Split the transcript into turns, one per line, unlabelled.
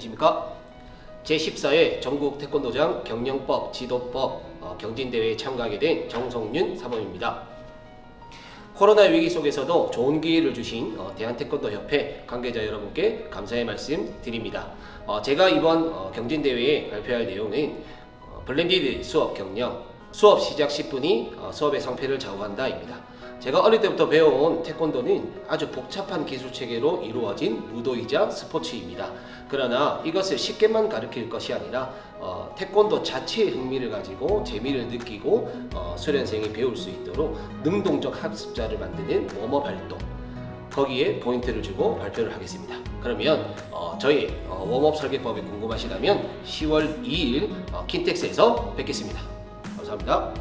안녕하십니까? 제14회 전국 태권도장 경영법 지도법 어, 경진대회에 참가하게 된 정성윤 사범입니다. 코로나 위기 속에서도 좋은 기회를 주신 어, 대한태권도협회 관계자 여러분께 감사의 말씀 드립니다. 어, 제가 이번 어, 경진대회에 발표할 내용은 어, blended 수업 경영 수업 시작 10분이 어, 수업의 성패를 좌우한다입니다 제가 어릴 때부터 배워온 태권도는 아주 복잡한 기술 체계로 이루어진 무도이자 스포츠입니다. 그러나 이것을 쉽게만 가르칠 것이 아니라 어, 태권도 자체의 흥미를 가지고 재미를 느끼고 어, 수련생이 배울 수 있도록 능동적 학습자를 만드는 warm-up 활동 거기에 포인트를 주고 발표를 하겠습니다. 그러면 어, 저희 어, warm-up 설계법이 궁금하시다면 10월 2일 어, 킨텍스에서 뵙겠습니다. 감사합니다.